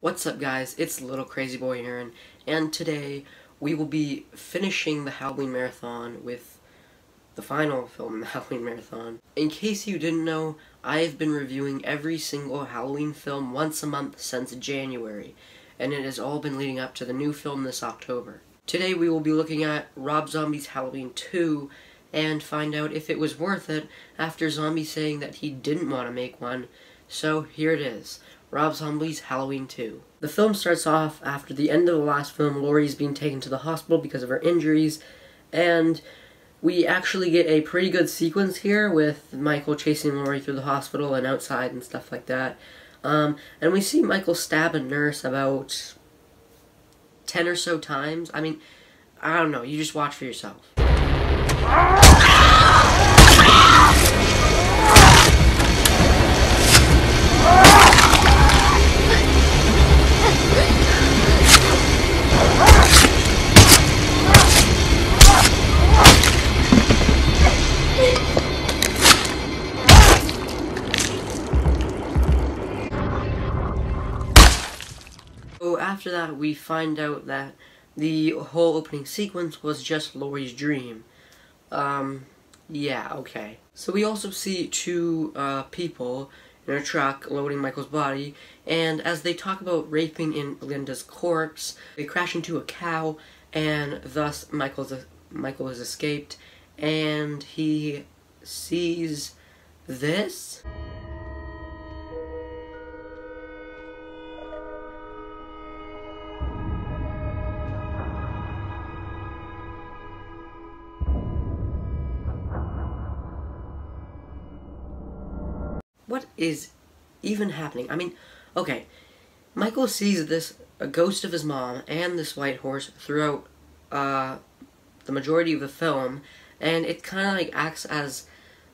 What's up guys, it's Little Crazy Boy Arron, and today we will be finishing the Halloween Marathon with the final film in the Halloween Marathon. In case you didn't know, I have been reviewing every single Halloween film once a month since January, and it has all been leading up to the new film this October. Today we will be looking at Rob Zombie's Halloween 2, and find out if it was worth it after Zombie saying that he didn't want to make one, so here it is. Rob Zombie's Halloween 2. The film starts off after the end of the last film, Laurie's being taken to the hospital because of her injuries, and we actually get a pretty good sequence here with Michael chasing Laurie through the hospital and outside and stuff like that. Um, and we see Michael stab a nurse about 10 or so times. I mean, I don't know, you just watch for yourself. After that, we find out that the whole opening sequence was just Laurie's dream. Um, yeah, okay. So we also see two uh, people in a truck loading Michael's body, and as they talk about raping in Linda's corpse, they crash into a cow, and thus Michael's Michael has escaped, and he sees this. What is even happening? I mean, okay, Michael sees this a ghost of his mom and this white horse throughout uh, the majority of the film, and it kind of like acts as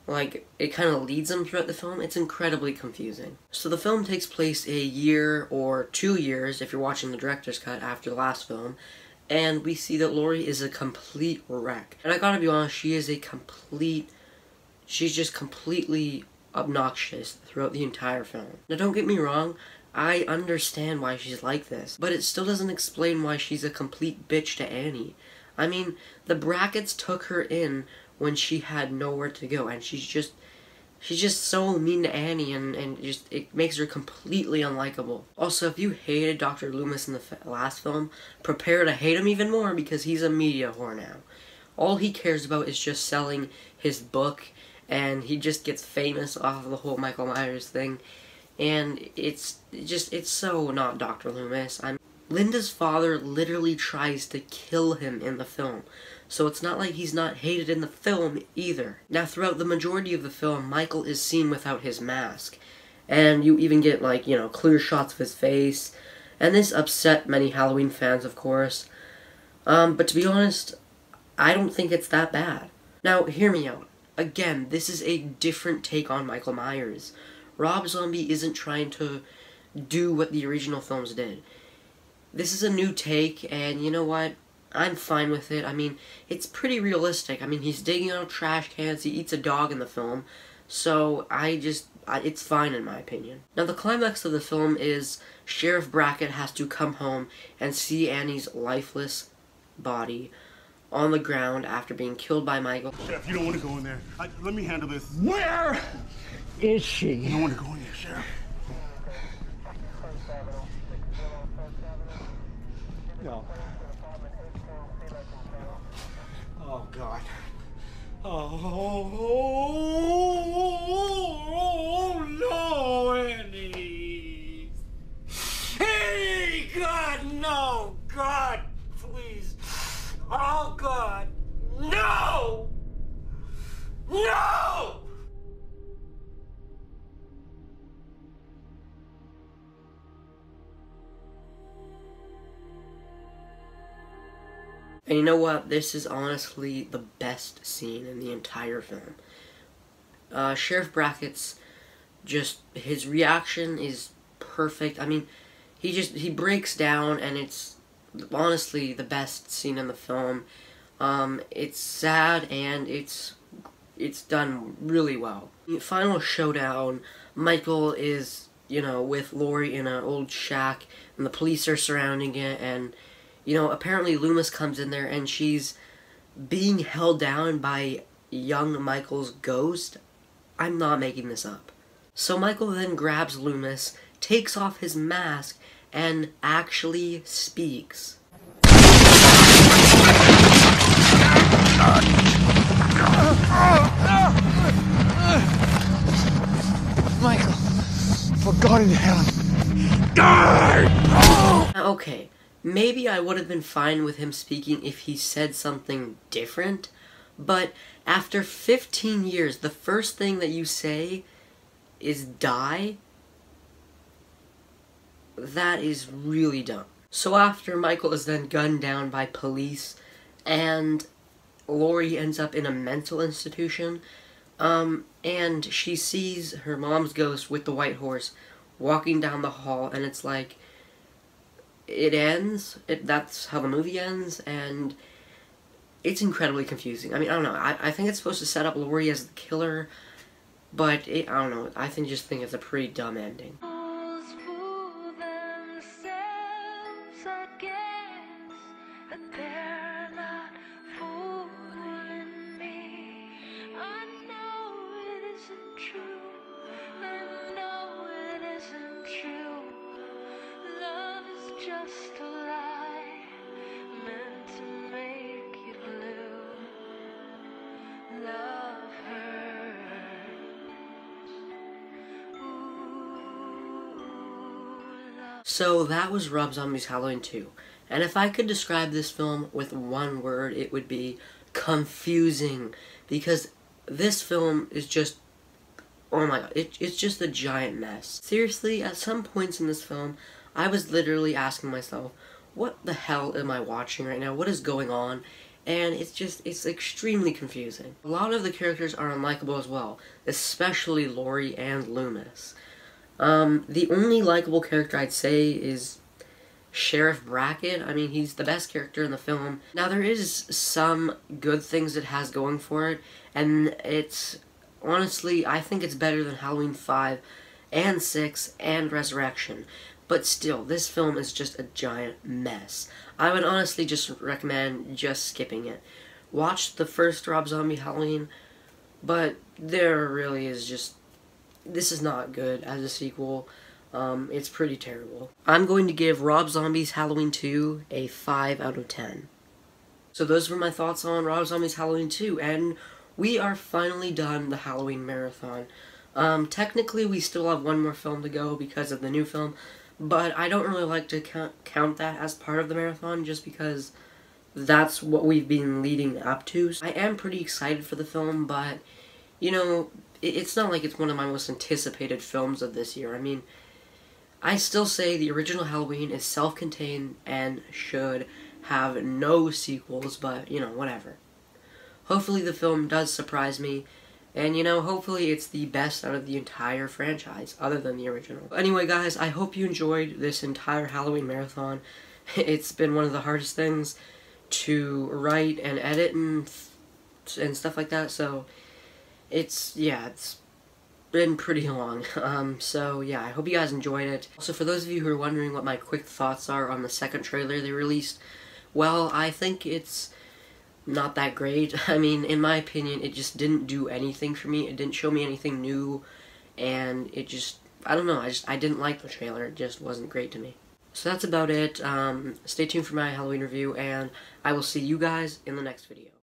like it kind of leads him throughout the film. It's incredibly confusing. So the film takes place a year or two years if you're watching the director's cut after the last film. And we see that Laurie is a complete wreck. And I gotta be honest, she is a complete... She's just completely obnoxious throughout the entire film. Now don't get me wrong, I understand why she's like this, but it still doesn't explain why she's a complete bitch to Annie. I mean, the Bracketts took her in when she had nowhere to go, and she's just, she's just so mean to Annie, and, and just, it makes her completely unlikable. Also, if you hated Dr. Loomis in the last film, prepare to hate him even more, because he's a media whore now. All he cares about is just selling his book and he just gets famous off of the whole Michael Myers thing. And it's just, it's so not Dr. Loomis. I'm, Linda's father literally tries to kill him in the film. So it's not like he's not hated in the film either. Now throughout the majority of the film, Michael is seen without his mask. And you even get like, you know, clear shots of his face. And this upset many Halloween fans, of course. Um, but to be honest, I don't think it's that bad. Now, hear me out. Again, this is a different take on Michael Myers. Rob Zombie isn't trying to do what the original films did. This is a new take, and you know what? I'm fine with it. I mean, it's pretty realistic. I mean, he's digging out trash cans, he eats a dog in the film, so I just, I, it's fine in my opinion. Now, the climax of the film is Sheriff Brackett has to come home and see Annie's lifeless body on the ground after being killed by Michael. Sheriff, you don't want to go in there. I, let me handle this. Where is she? You don't want to go in there, Sheriff. No. Oh, God. Oh, no, Annie. Hey, God, no. God, please. Oh, God. No! No! And you know what? This is honestly the best scene in the entire film. Uh, Sheriff Brackett's just his reaction is perfect. I mean, he just he breaks down and it's honestly the best scene in the film. Um, it's sad and it's it's done really well. Final showdown, Michael is you know, with Laurie in an old shack, and the police are surrounding it, and, you know, apparently Loomis comes in there, and she's being held down by young Michael's ghost. I'm not making this up. So Michael then grabs Loomis, takes off his mask, and actually speaks. Michael, for God in heaven. Uh, okay, maybe I would have been fine with him speaking if he said something different, but after 15 years, the first thing that you say is die? That is really dumb. So after Michael is then gunned down by police and Laurie ends up in a mental institution, um, and she sees her mom's ghost with the white horse walking down the hall, and it's like, it ends, it, that's how the movie ends, and it's incredibly confusing. I mean, I don't know, I, I think it's supposed to set up Laurie as the killer, but it, I don't know, I think just think it's a pretty dumb ending. Just a So that was Rob Zombie's Halloween 2. And if I could describe this film with one word, it would be confusing. Because this film is just, oh my god, it, it's just a giant mess. Seriously, at some points in this film, I was literally asking myself, what the hell am I watching right now? What is going on? And it's just, it's extremely confusing. A lot of the characters are unlikable as well, especially Laurie and Loomis. Um, the only likable character I'd say is Sheriff Brackett. I mean, he's the best character in the film. Now, there is some good things it has going for it, and it's, honestly, I think it's better than Halloween 5 and 6 and Resurrection. But still, this film is just a giant mess. I would honestly just recommend just skipping it. Watch the first Rob Zombie Halloween, but there really is just... This is not good as a sequel. Um, it's pretty terrible. I'm going to give Rob Zombie's Halloween 2 a 5 out of 10. So those were my thoughts on Rob Zombie's Halloween 2, and we are finally done the Halloween marathon. Um, technically, we still have one more film to go because of the new film, but I don't really like to count, count that as part of the marathon just because that's what we've been leading up to. I am pretty excited for the film, but, you know, it's not like it's one of my most anticipated films of this year. I mean, I still say the original Halloween is self-contained and should have no sequels, but, you know, whatever. Hopefully the film does surprise me, and, you know, hopefully it's the best out of the entire franchise, other than the original. Anyway, guys, I hope you enjoyed this entire Halloween marathon. It's been one of the hardest things to write and edit and, and stuff like that, so it's, yeah, it's been pretty long. Um, so, yeah, I hope you guys enjoyed it. Also, for those of you who are wondering what my quick thoughts are on the second trailer they released, well, I think it's not that great. I mean, in my opinion, it just didn't do anything for me. It didn't show me anything new, and it just, I don't know, I just, I didn't like the trailer. It just wasn't great to me. So that's about it. Um, stay tuned for my Halloween review, and I will see you guys in the next video.